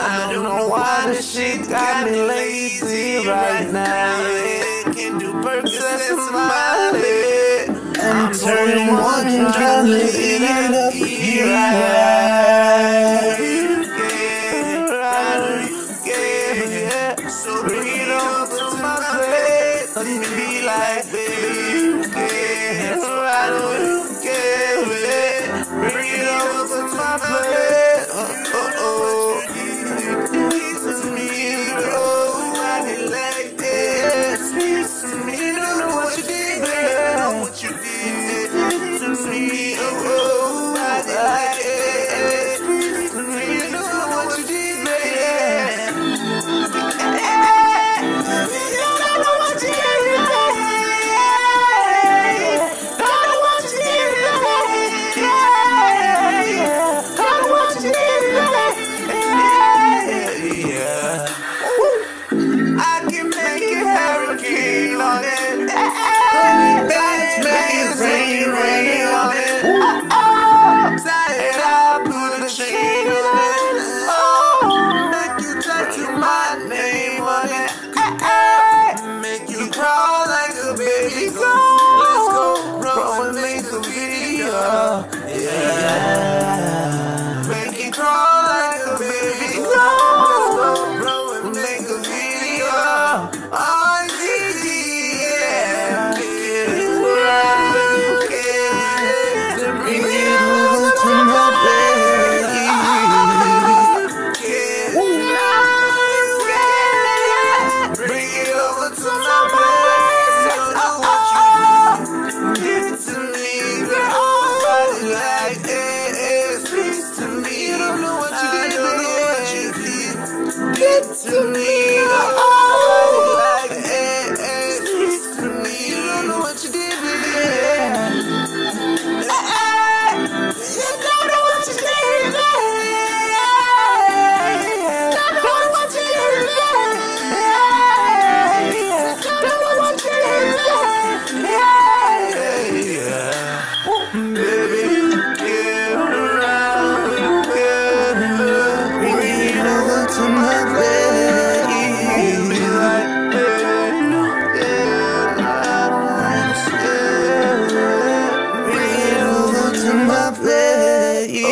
I don't know why this shit got me lazy right now. Yeah. Can do Percocets my. I'm 21 and trying to eat up here. So bring it to my plate. Let me be like, baby, care. I don't care. Yeah. Absolutely. my place.